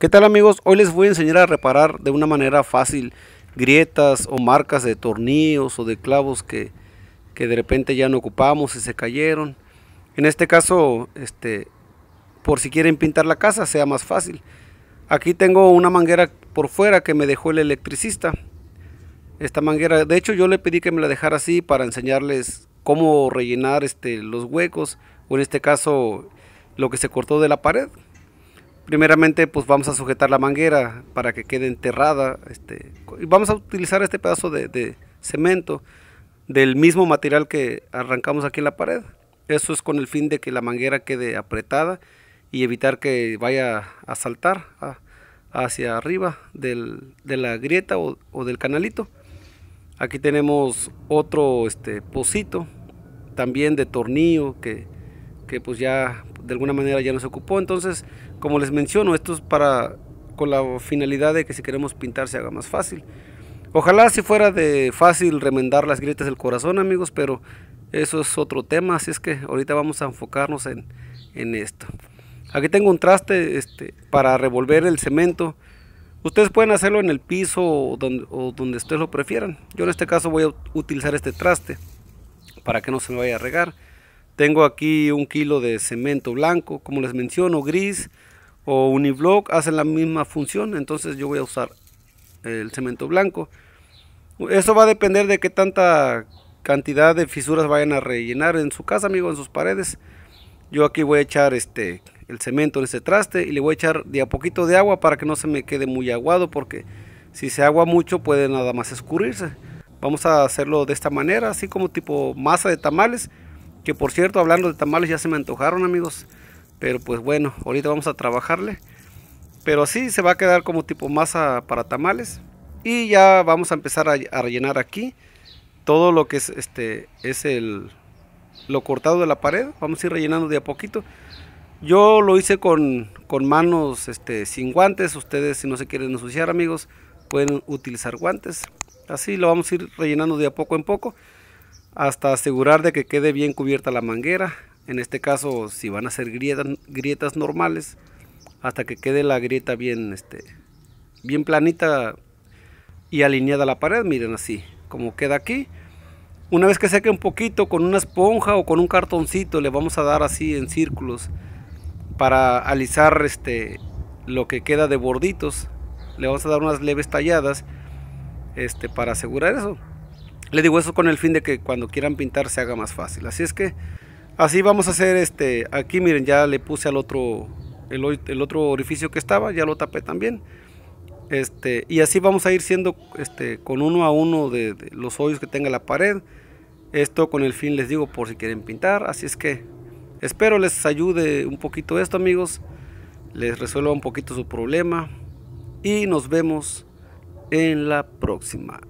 ¿Qué tal amigos? Hoy les voy a enseñar a reparar de una manera fácil grietas o marcas de tornillos o de clavos que, de repente ya no ocupamos y se cayeron. En este caso, este, por si quieren pintar la casa sea más fácil. Aquí tengo una manguera por fuera que me dejó el electricista. Esta manguera, de hecho yo le pedí que me la dejara así para enseñarles cómo rellenar este, los huecos o en este caso lo que se cortó de la pared primeramente pues vamos a sujetar la manguera para que quede enterrada este, y vamos a utilizar este pedazo de, cemento del mismo material que arrancamos aquí en la pared. Eso es con el fin de que la manguera quede apretada y evitar que vaya a saltar hacia arriba de la grieta o, del canalito. Aquí tenemos otro este pocito también de tornillo que, que pues ya de alguna manera ya no se ocupó entonces como les menciono, esto es para con la finalidad de que si queremos pintar se haga más fácil. Ojalá si fuera de fácil remendar las grietas del corazón, amigos, pero eso es otro tema, así es que ahorita vamos a enfocarnos en, esto. Aquí tengo un traste este, para revolver el cemento. Ustedes pueden hacerlo en el piso o donde, o donde ustedes lo prefieran. Yo en este caso voy a utilizar este traste para que no se me vaya a regar. Tengo aquí un kilo de cemento blanco, como les menciono, gris, o uniblock hacen la misma función, entonces yo voy a usar el cemento blanco. Eso va a depender de qué tanta cantidad de fisuras vayan a rellenar en su casa, amigo, en sus paredes. Yo aquí voy a echar este el cemento en este traste y le voy a echar de a poquito de agua para que no se me quede muy aguado porque si se agua mucho puede nada más escurrirse. Vamos a hacerlo de esta manera, así como tipo masa de tamales, que por cierto, hablando de tamales ya se me antojaron, amigos. Pero pues bueno, ahorita vamos a trabajarle. Pero así se va a quedar como tipo masa para tamales. Y ya vamos a empezar a, rellenar aquí todo lo que es este es el lo cortado de la pared. Vamos a ir rellenando de a poquito. Yo lo hice con, con manos este, sin guantes. Ustedes si no se quieren ensuciar amigos pueden utilizar guantes. Así lo vamos a ir rellenando de a poco en poco hasta asegurar de que quede bien cubierta la manguera. En este caso si van a ser grietas, normales hasta que quede la grieta bien este bien planita y alineada a la pared. Miren así como queda aquí. Una vez que seque un poquito con una esponja o con un cartoncito le vamos a dar así en círculos para alisar este lo que queda de borditos. Le vamos a dar unas leves talladas este para asegurar eso le digo eso con el fin de que cuando quieran pintar se haga más fácil así es que Así vamos a hacer este, aquí miren, ya le puse al otro, el, otro orificio que estaba, ya lo tapé también. Este, y así vamos a ir siendo este, con uno a uno de, los hoyos que tenga la pared. Esto con el fin, les digo, por si quieren pintar. Así es que espero les ayude un poquito esto, amigos. Les resuelva un poquito su problema. Y nos vemos en la próxima.